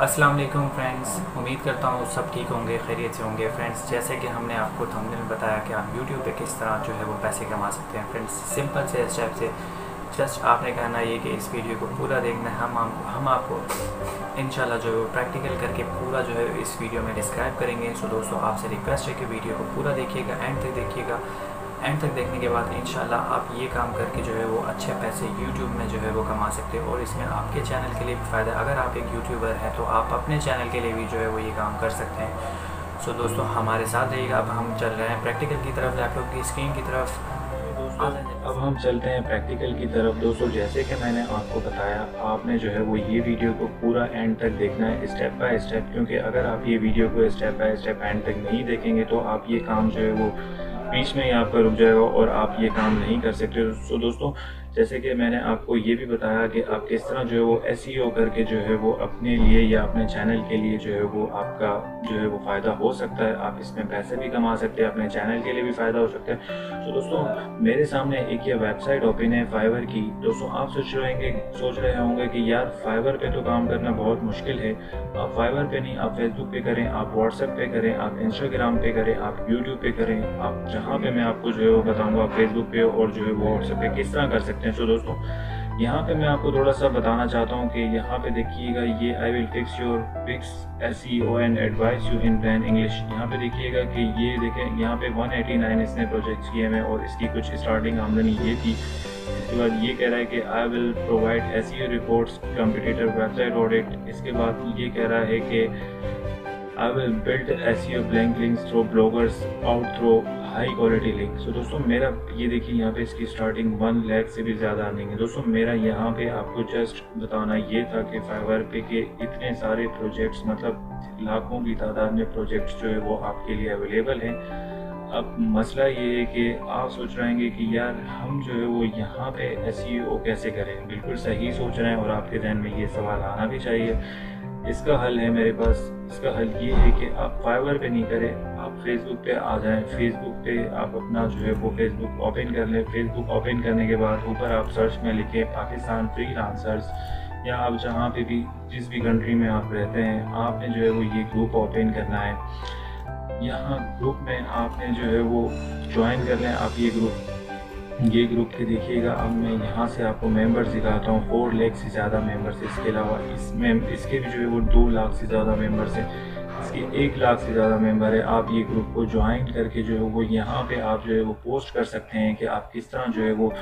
अस्सलाम वालेकुम फ्रेंड्स, उम्मीद करता हूँ सब ठीक होंगे, खैरियत से होंगे। फ्रेंड्स, जैसे कि हमने आपको थंबनेल बताया कि आप यूट्यूब पे किस तरह जो है वो पैसे कमा सकते हैं। फ्रेंड्स, सिंपल से स्टेप से जस्ट आपने कहना ये कि इस वीडियो को पूरा देखना हम हम आपको इन जो है वो प्रैक्टिकल करके पूरा जो है इस वीडियो में डिस्क्राइब करेंगे। सो दोस्तों, आपसे रिक्वेस्ट है कि वीडियो को पूरा देखिएगा एंड तक देखिएगा। एंड तक देखने के बाद इन आप ये काम करके जो है वो अच्छे पैसे यूट्यूब में जो है वो कमा सकते हो और इसमें आपके चैनल के लिए भी फ़ायदा अगर आप एक यूट्यूबर हैं तो आप अपने चैनल के लिए भी जो है वो ये काम कर सकते हैं। सो दोस्तों, हमारे साथ रहिएगा। अब हम चल रहे हैं प्रैक्टिकल की तरफ़ लैपटॉप की स्क्रीन की तरफ़। अब हम चलते हैं प्रैक्टिकल की तरफ़। दोस्तों, जैसे कि मैंने आपको बताया, आपने जो है वो ये वीडियो को पूरा एंड तक देखना है स्टेप बाय स्टेप क्योंकि अगर आप ये वीडियो को स्टेप बाय स्टेप एंड तक नहीं देखेंगे तो आप ये काम जो है वो बीच में ही आपका रुक जाएगा और आप ये काम नहीं कर सकते। सो दोस्तों जैसे कि मैंने आपको ये भी बताया कि आप किस तरह जो है वो एस e करके जो है वो अपने लिए या अपने चैनल के लिए जो है वो आपका जो है वो फ़ायदा हो सकता है। आप इसमें पैसे भी कमा सकते हैं, अपने चैनल के लिए भी फ़ायदा हो सकता है। तो दोस्तों, मेरे सामने एक ये वेबसाइट ओपन है फाइवर की। दोस्तों, आप सोच रहे सोच रहे होंगे कि यार फाइवर पे तो काम करना बहुत मुश्किल है। आप फाइवर पे नहीं, आप फेसबुक पे करें, आप व्हाट्सएप पे करें, आप इंस्टाग्राम पे करें, आप यूट्यूब पे करें। आप जहाँ पे मैं आपको जो है वो बताऊँगा फेसबुक पे और जो है वो व्हाट्सएप पे किस तरह कर सकते सकते हैं सो दोस्तों यहाँ पे मैं आपको थोड़ा सा बताना चाहता हूँ कि यहाँ पे देखिएगा, ये I will fix your fix S E O and advise you in plain English यहाँ पे देखिएगा कि ये देखें, यहाँ पे 189 इसने प्रोजेक्ट किए हैं और इसकी कुछ स्टार्टिंग आमदनी ये थी। इसके बाद ये कह रहा है कि I will provide S E reports computer website audit इसके बाद ये कह रहा है कि I will build S E blank links through bloggers out through high quality link so दोस्तों, मेरा, ये देखिए यहाँ पे इसकी स्टार्टिंग वन लैख से भी ज़्यादा अर्निंग है। दोस्तों, मेरा यहाँ पे आपको जस्ट बताना ये था कि फाइवर पे के इतने सारे प्रोजेक्ट्स मतलब लाखों की तादाद में प्रोजेक्ट्स जो है वो आपके लिए अवेलेबल हैं। अब मसला ये है कि आप सोच रहे हैं कि यार, हम जो है वो यहाँ पे एस e कैसे करें? बिल्कुल सही सोच रहे हैं और आपके जहन में ये सवाल आना भी चाहिए। इसका हल है मेरे पास। इसका हल ये है कि आप फाइवर पे नहीं करें फेसबुक पे आ जाएँ। फेसबुक पे आप अपना जो है वो फेसबुक ओपन कर लें। फेसबुक ओपन करने के बाद ऊपर आप सर्च में लिखें पाकिस्तान फ्री लांसर्स या आप जहाँ पे भी, जिस भी कंट्री में आप रहते हैं, आपने जो है वो ये ग्रुप ओपन करना है। यहाँ ग्रुप में आपने जो है वो ज्वाइन कर लें आप ये ग्रुप ये ग्रुप के देखिएगा, अब मैं यहाँ से आपको मेंबर्स दिखाता हूँ। फोर लेख से ज़्यादा मेंबर्स इसके अलावा इसमें इसके भी जो है वो दो लाख से ज़्यादा मेंबर्स हैं। इसके एक लाख से ज़्यादा मेंबर है। आप ये ग्रुप को ज्वाइन करके जो है वो यहाँ पे आप जो है वो पोस्ट कर सकते हैं कि आप किस तरह जो है वो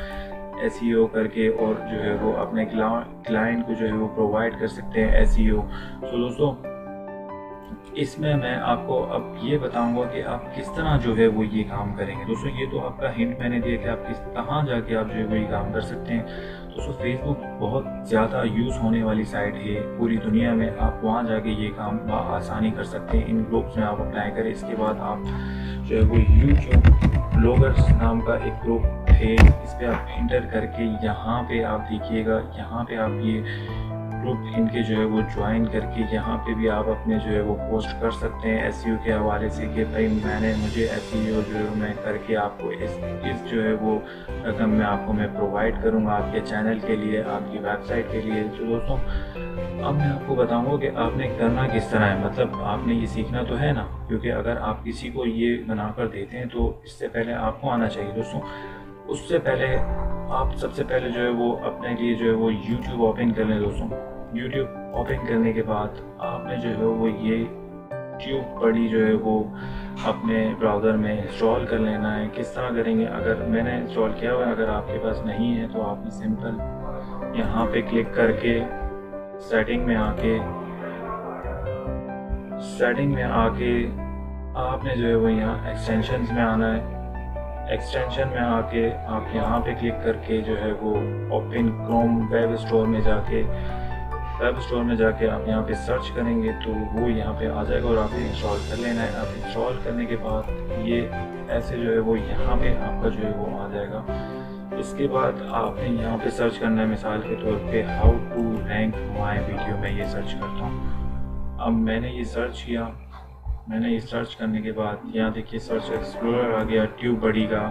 एस e करके और जो है वो अपने क्लाइंट को जो है वो प्रोवाइड कर सकते हैं एस e तो दोस्तों, इसमें मैं आपको अब ये बताऊँगा कि आप किस तरह जो है वो ये काम करेंगे। दोस्तों, ये तो आपका हिंट मैंने दिया कि आप किस, कहाँ जाके आप जो है वो ये काम कर सकते हैं। दोस्तों फेसबुक बहुत ज़्यादा यूज़ होने वाली साइट है पूरी दुनिया में। आप वहाँ जाके ये काम आसानी कर सकते हैं। इन ग्रुप्स में आप अप्लाई करें। इसके बाद आप जो है वो यूट्यूब ब्लॉगर्स नाम का एक ग्रुप है। इस पर आप इंटर करके यहाँ पे आप देखिएगा। यहाँ पे आप ये ग्रुप इनके जो है वो ज्वाइन करके यहाँ पे भी आप अपने जो है वो पोस्ट कर सकते हैं एस के हवाले से कि भाई मैंने मुझे एस जो है मैं करके आपको इस इस जो है वो रकम मैं आपको मैं प्रोवाइड करूँगा आपके चैनल के लिए, आपकी वेबसाइट के लिए। तो दोस्तों, अब मैं आपको बताऊँगा कि आपने करना किस तरह है। मतलब आपने ये सीखना तो है ना? क्योंकि अगर आप किसी को ये बनाकर देते हैं तो इससे पहले आपको आना चाहिए। दोस्तों, उससे पहले आप सबसे पहले जो है वो अपने लिए जो है वो यूट्यूब ओपन कर लें दोस्तों। यूट्यूब ओपन करने के बाद आपने जो है वो ये ट्यूब बड़ी जो है वो अपने ब्राउज़र में इंस्टॉल कर लेना है। किस तरह करेंगे? अगर मैंने इंस्टॉल किया हुआ है, अगर आपके पास नहीं है तो आपने सिंपल यहाँ पे क्लिक करके सेटिंग में आके सेटिंग में आके आपने जो है वो यहाँ एक्सटेंशन में आना है। एक्सटेंशन में आके आप यहाँ पे क्लिक करके जो है वो ओपन क्रोम वेब स्टोर में जाके वेब स्टोर में जाके आप यहाँ पे सर्च करेंगे तो वो यहाँ पे आ जाएगा और आपने इंस्टॉल कर लेना है। आप इंस्टॉल करने के बाद ये ऐसे जो है वो यहाँ पे आपका जो है वो आ जाएगा। इसके बाद आपने यहाँ पे सर्च करना है मिसाल के तौर पे how to rank my video में ये सर्च करता हूँ। अब मैंने ये सर्च किया। मैंने ये सर्च करने के बाद यहाँ देखिए सर्च एक्सप्लोरर आ गया ट्यूब बड़ी का,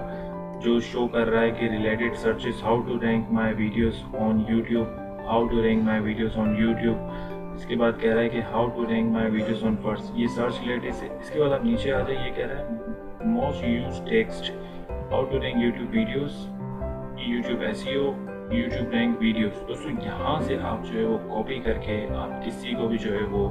जो शो कर रहा है कि related searches how to rank my videos on YouTube how to rank my videos on YouTube इसके बाद कह रहा है कि how to rank my videos on purse ये सर्च रिलेटेड से इसके बाद आप नीचे आ जाइए, ये कह रहा है most use text how to rank YouTube videos YouTube S YouTube rank videos दोस्तों, यहाँ से आप जो है वो कॉपी करके आप किसी को भी जो है वो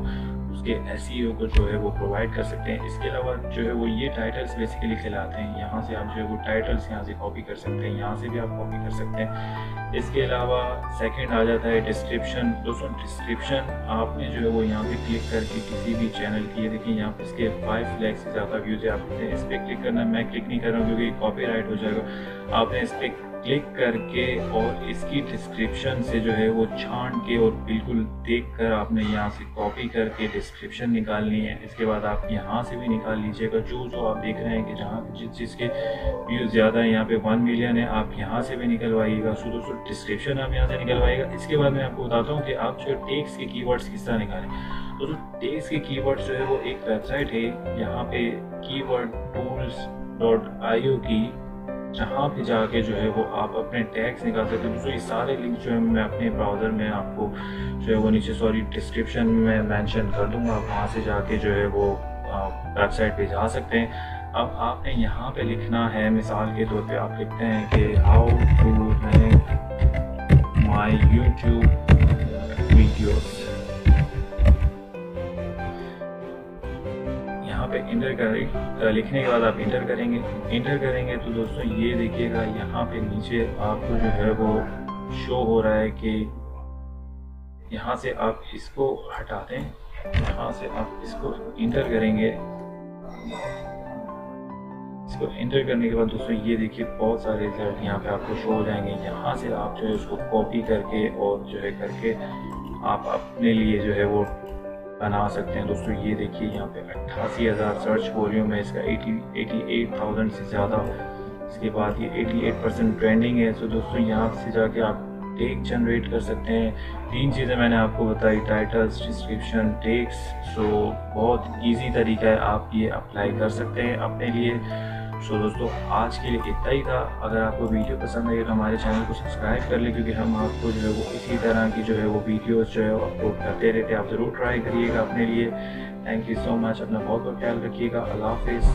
उसके एस e को जो है वो प्रोवाइड कर सकते हैं। इसके अलावा जो है वो ये टाइटल्स बेसिकली खिलाते हैं। यहाँ से आप जो है वो टाइटल्स यहाँ से कॉपी कर सकते हैं। यहाँ से भी आप कॉपी कर सकते हैं। इसके अलावा सेकंड आ जाता है डिस्क्रिप्शन दोस्तों डिस्क्रिप्शन आपने जो है वो यहाँ पे क्लिक करके किसी भी चैनल की ये देखिए, यहाँ पे इसके फाइव लैख से ज़्यादा व्यूज़ है। आप इस पर क्लिक करना मैं क्लिक नहीं कर रहा हूँ क्योंकि कॉपी हो जाएगा। आपने इस पर क्लिक करके और इसकी डिस्क्रिप्शन से जो है वो छान के और बिल्कुल देख कर आपने यहाँ से कॉपी करके डिस्क्रिप्शन निकालनी है। इसके बाद आप यहाँ से भी निकाल लीजिएगा जो जो आप देख रहे हैं कि जहाँ जिस चीज़ के व्यूज़ ज़्यादा है, यहाँ पे वन मिलियन है, आप यहाँ से भी निकलवाइएगा। सो दोस्तों डिस्क्रिप्शन आप यहाँ से निकलवाइएगा। इसके बाद मैं आपको बताता हूँ कि आप जो टेक्स के कीवर्ड्स किस तरह निकालें। तो टेक्स के कीवर्ड्स जो है वो एक वेबसाइट है। यहाँ पे कीवर्ड टूल्स डॉट आईओ की जहाँ पे जाके जो है वो आप अपने टैग्स निकाल सकते हो दोस्तों ये सारे लिंक जो है मैं अपने ब्राउज़र में आपको जो है वो नीचे सॉरी डिस्क्रिप्शन में मैंशन कर दूँगा। आप वहाँ से जाके जो है वो वेबसाइट पे जा सकते हैं। अब आपने यहाँ पे लिखना है, मिसाल के तौर पे आप लिखते हैं कि how to rank my YouTube videos enter कर लिखने के बाद आप इंटर करेंगे। इंटर करेंगे तो दोस्तों ये देखिएगा, यहाँ पे नीचे आपको जो है वो शो हो रहा है कि यहाँ से आप इसको हटा दें, यहाँ से आप इसको इंटर करेंगे। इसको इंटर करने के बाद दोस्तों ये देखिए, बहुत सारे रिज़ल्ट यहाँ पे आपको शो हो जाएँगे। यहाँ से आप जो है उसको कॉपी करके और जो है करके आप अपने लिए जो है वो बना सकते हैं। दोस्तों, ये देखिए यहाँ पे अट्ठासी हज़ार सर्च वॉल्यूम है। इसका एटी एटी एट थाउज़ेंड से ज़्यादा। इसके बाद ये एटी एट परसेंट ट्रेंडिंग है। तो दोस्तों, यहाँ से जाके आप टेक जनरेट कर सकते हैं। तीन चीज़ें मैंने आपको बताई टाइटल्स डिस्क्रिप्शन टेक्स सो बहुत इजी तरीका है, आप ये अप्लाई कर सकते हैं अपने लिए। सो दोस्तों, आज के लिए इतना ही था। अगर आपको वीडियो पसंद आई तो हमारे चैनल को सब्सक्राइब कर ले, क्योंकि हम आपको जो है वो इसी तरह की जो है वो वीडियोज़ जो है वो अपलोड करते रहते आप ज़रूर ट्राई करिएगा अपने लिए। थैंक यू सो मच अपना बहुत बहुत ख्याल रखिएगा। अल्लाह हाफिज़।